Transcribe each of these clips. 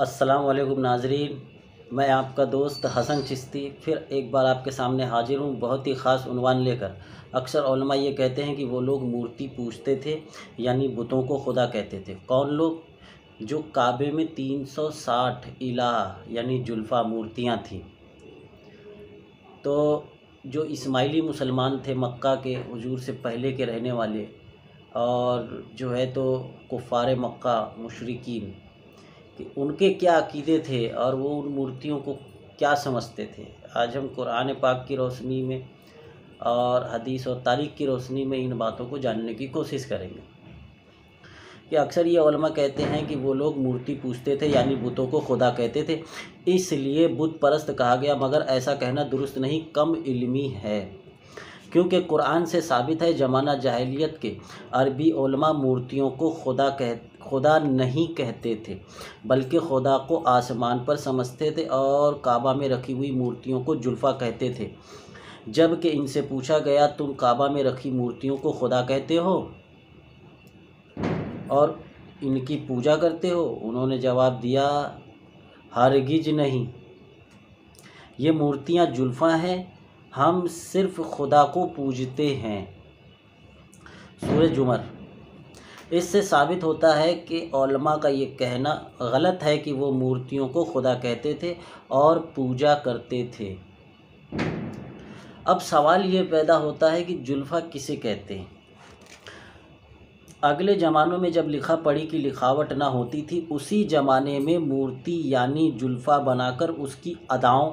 अस्सलाम वालेकुम नाजरीन। मैं आपका दोस्त हसन चिश्ती फिर एक बार आपके सामने हाजिर हूँ बहुत ही ख़ास उनवान लेकर। अक्सर ये कहते हैं कि वो लोग मूर्ति पूजते थे, यानी बुतों को खुदा कहते थे। कौन लोग? जो काबे में 360 इला, यानी जुल्फ़ा मूर्तियाँ थीं। तो जो इस्माइली मुसलमान थे मक्का के, हजूर से पहले के रहने वाले, और जो है तो कुफ़ार मक्का मुशरकिन। कि उनके क्या अकीदे थे और वो उन मूर्तियों को क्या समझते थे? आज हम कुरान पाक की रोशनी में और हदीस और तारीख़ की रोशनी में इन बातों को जानने की कोशिश करेंगे। कि अक्सर ये उलमा कहते हैं कि वो लोग मूर्ति पूछते थे, यानी बुतों को खुदा कहते थे। इसलिए बुत परस्त कहा गया, मगर ऐसा कहना दुरुस्त नहीं, कम इल्मी है। क्योंकि कुरान से साबित है ज़माना जाहिलियत के, अरबी उलमा मूर्तियों को खुदा कह, खुदा नहीं कहते थे, बल्कि खुदा को आसमान पर समझते थे और काबा में रखी हुई मूर्तियों को जुल्फ़ा कहते थे। जबकि इनसे पूछा गया, तुम काबा में रखी मूर्तियों को खुदा कहते हो? और इनकी पूजा करते हो? उन्होंने जवाब दिया, हरगिज नहीं। ये मूर्तियाँ जुल्फ़ा हैं हम सिर्फ़ खुदा को पूजते हैं। सूर्य जुमर इससे साबित होता है कि ओलमा का ये कहना गलत है कि वो मूर्तियों को खुदा कहते थे और पूजा करते थे। अब सवाल ये पैदा होता है कि जुल्फ़ा किसे कहते हैं? अगले ज़मानों में जब लिखा पढ़ी की लिखावट ना होती थी, उसी ज़माने में मूर्ति यानी जुल्फ़ा बनाकर उसकी अदाओं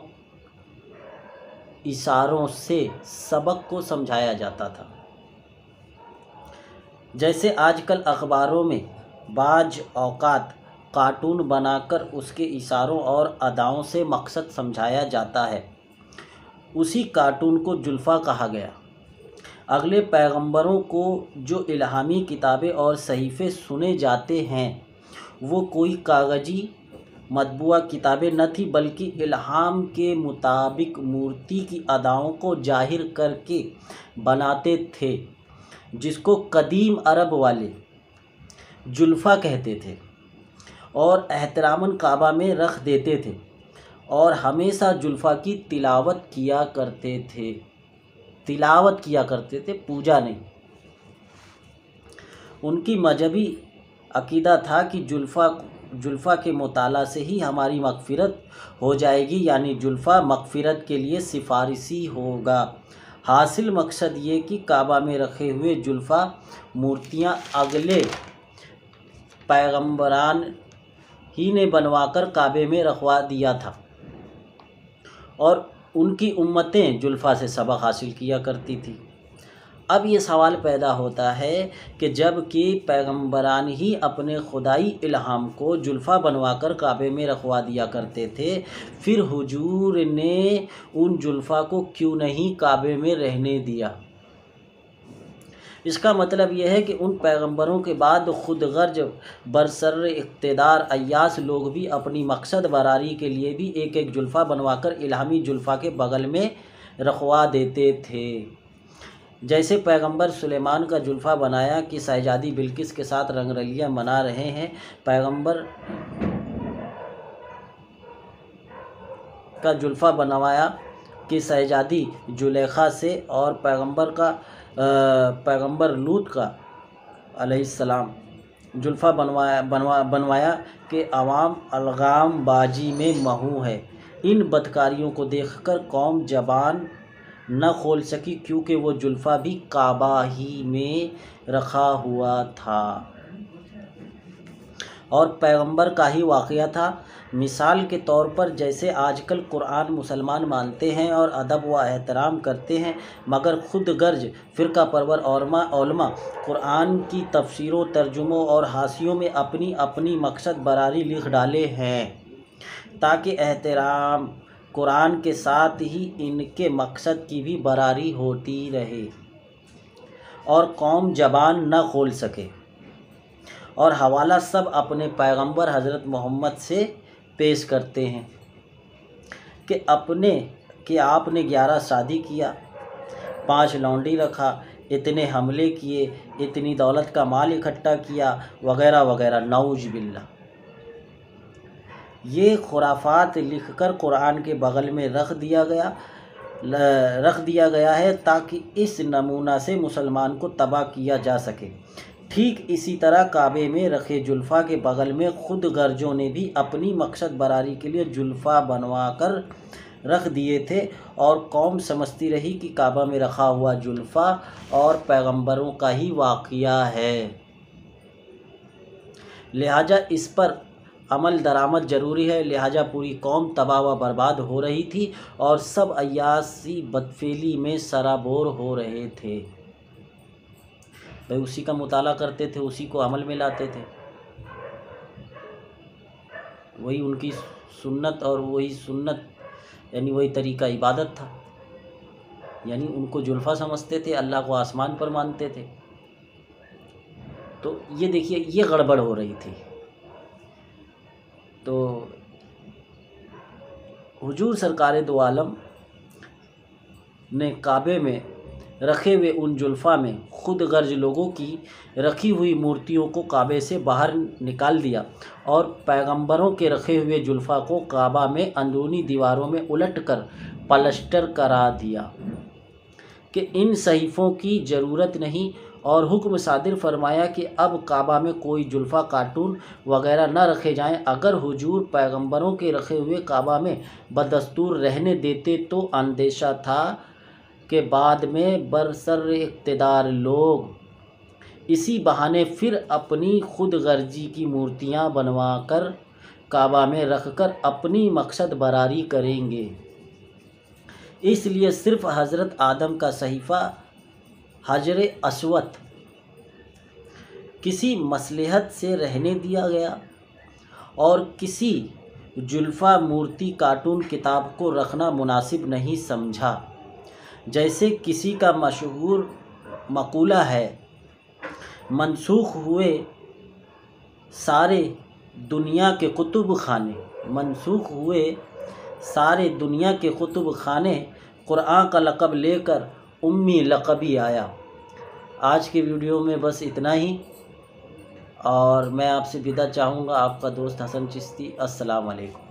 इशारों से सबक को समझाया जाता था। जैसे आजकल अखबारों में बाज औकात कार्टून बनाकर उसके इशारों और अदाओं से मकसद समझाया जाता है। उसी कार्टून को जुल्फ़ा कहा गया। अगले पैगंबरों को जो इल्हामी किताबें और सहीफ़े सुने जाते हैं, वो कोई कागज़ी मतबुआ किताबें न थी, बल्कि इल्हाम के मुताबिक मूर्ति की अदाओं को ज़ाहिर करके बनाते थे, जिसको कदीम अरब वाले जुल्फ़ा कहते थे, और एहतरामन काबा में रख देते थे, और हमेशा जुल्फ़ा की तिलावत किया करते थे। तिलावत किया करते थे, पूजा नहीं। उनकी मजहबी अकीदा था कि जुल्फ़ा जुल्फ़ा के मुताला से ही हमारी मगफ़रत हो जाएगी, यानी जुल्फ़ा मगफ़रत के लिए सिफारिशी होगा। हासिल मकसद ये कि काबा में रखे हुए जुल्फ़ा मूर्तियाँ अगले पैगम्बरान ही ने बनवाकर काबे में रखवा दिया था और उनकी उम्मतें जुल्फ़ा से सबक हासिल किया करती थी। अब ये सवाल पैदा होता है कि जब कि पैगम्बरान ही अपने खुदाई इल्हाम को जुल्फ़ा बनवा कर काबे में रखवा दिया करते थे, फिर हुजूर ने उन जुल्फ़ा को क्यों नहीं काबे में रहने दिया? इसका मतलब यह है कि उन पैगंबरों के बाद खुद गर्ज, बरसर इकतदार अयास लोग भी अपनी मकसद बरारी के लिए भी एक एक जुल्फ़ा बनवाकर इलामी जुल्फ़ा के बगल में रखवा देते थे। जैसे पैगंबर सुलेमान का जुल्फ़ा बनाया कि शहजादी बिल्किस के साथ रंगरलियाँ मना रहे हैं, पैगंबर का जुल्फ़ा बनवाया कि शहजादी जुलेखा से और पैगंबर का पैगंबर लूत का अलैहिस्सलाम जुल्फ़ा बनवाया, बनवा, बनवाया कि अवाम अलगाम बाजी में महू है। इन बदकारियों को देखकर कौम जबान न खोल सकी क्योंकि वो जुल्फ़ा भी काबा ही में रखा हुआ था। और पैगंबर का ही वाक़ था। मिसाल के तौर पर जैसे आजकल कुरान मुसलमान मानते हैं और अदब व एहतराम करते हैं, मगर ख़ुद गर्ज, फ़िरका परवर औलमा, कुरान की तफसीरों, तर्जुमों और हाशियों में अपनी अपनी मकसद बरारी लिख डाले हैं ताकि एहतराम कुरान के साथ ही इनके मकसद की भी बरारी होती रहे और कौम जबान न खोल सके। और हवाला सब अपने पैगंबर हज़रत मोहम्मद से पेश करते हैं कि अपने, कि आपने ग्यारह शादी किया, पाँच लौंडी रखा, इतने हमले किए, इतनी दौलत का माल इकट्ठा किया, वगैरह वगैरह। नौज बिल्ला। ये खुराफात लिखकर कुरान के बगल में रख दिया गया रख दिया गया है ताकि इस नमूना से मुसलमान को तबाह किया जा सके। ठीक इसी तरह काबे में रखे जुल्फ़ा के बगल में ख़ुद गर्जों ने भी अपनी मकसद बरारी के लिए जुल्फ़ा बनवा कर रख दिए थे और कौम समझती रही कि काबा में रखा हुआ जुल्फ़ा और पैगंबरों का ही वाक़ है। लिहाजा इस पर अमल दरामद ज़रूरी है, लिहाजा पूरी कौम तबाह व बर्बाद हो रही थी और सब अयासी बदफेली में सराबोर हो रहे थे। भाई, उसी का मुताला करते थे, उसी को अमल में लाते थे। वही उनकी सुन्नत और वही सुन्नत, यानी वही तरीका इबादत था। यानी उनको जुल्फ़ा समझते थे, अल्लाह को आसमान पर मानते थे। तो ये देखिए, ये गड़बड़ हो रही थी। तो हुजूर सरकार दो आलम ने काबे में रखे हुए उन जुल्फ़ा में खुद गर्ज लोगों की रखी हुई मूर्तियों को काबे से बाहर निकाल दिया और पैगंबरों के रखे हुए जुल्फ़ा को काबा में अंदरूनी दीवारों में उलट कर पलस्टर करा दिया कि इन सहीफ़ों की ज़रूरत नहीं और हुक्म सादिर फरमाया कि अब काबा में कोई जुल्फ़ा, कार्टून वगैरह न रखे जाएँ। अगर हुजूर पैगंबरों के रखे हुए काबा में बदस्तूर रहने देते तो अंदेशा था कि बाद में बरसर इकतदार लोग इसी बहाने फिर अपनी खुद गर्जी की मूर्तियाँ बनवा कर काबा में रख कर अपनी मकसद बरारी करेंगे। इसलिए सिर्फ़ हज़रत आदम का सहीफ़ा हजर असवत। किसी मसलहत से रहने दिया गया और किसी जुल्फ़ा मूर्ति कार्टून किताब को रखना मुनासिब नहीं समझा। जैसे किसी का मशहूर मकूला है, मनसूख हुए सारे दुनिया के कुतुब खाने, मनसूख हुए सारे दुनिया के कुतुब खाने, क़ुरान का लक़ब लेकर उम्मी लक़बी आया। आज के वीडियो में बस इतना ही। और मैं आपसे विदा चाहूँगा। आपका दोस्त हसन चिश्ती, अस्सलाम वालेकुम।